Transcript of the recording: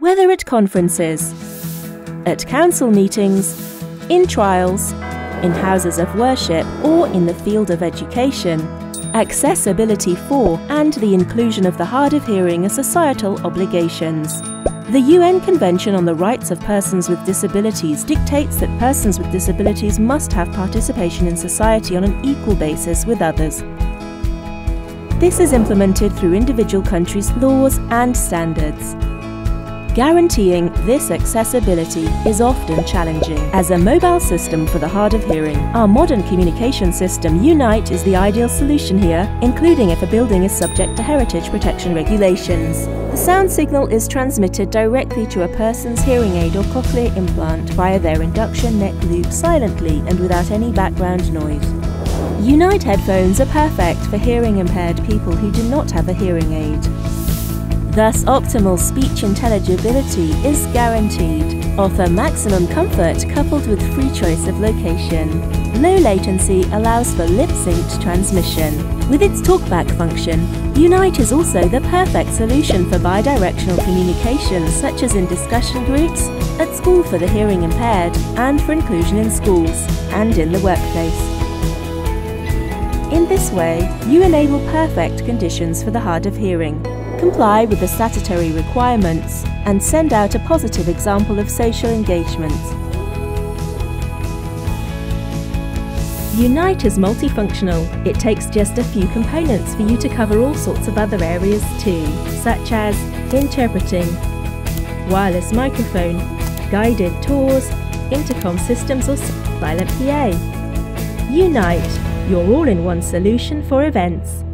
Whether at conferences, at council meetings, in trials, in houses of worship, or in the field of education, accessibility for and the inclusion of the hard of hearing are societal obligations. The UN Convention on the Rights of Persons with Disabilities dictates that persons with disabilities must have participation in society on an equal basis with others. This is implemented through individual countries' laws and standards. Guaranteeing this accessibility is often challenging. As a mobile system for the hard of hearing, our modern communication system Unite is the ideal solution here, including if a building is subject to heritage protection regulations. The sound signal is transmitted directly to a person's hearing aid or cochlear implant via their induction neck loop silently and without any background noise. Unite headphones are perfect for hearing impaired people who do not have a hearing aid. Thus, optimal speech intelligibility is guaranteed. Offer maximum comfort coupled with free choice of location. Low latency allows for lip-synced transmission. With its talkback function, Unite is also the perfect solution for bidirectional communication such as in discussion groups, at school for the hearing impaired, and for inclusion in schools, and in the workplace. In this way, you enable perfect conditions for the hard of hearing, comply with the statutory requirements, and send out a positive example of social engagement. Unite is multifunctional. It takes just a few components for you to cover all sorts of other areas too, such as interpreting, wireless microphone, guided tours, intercom systems or silent PA. Unite, your all-in-one solution for events.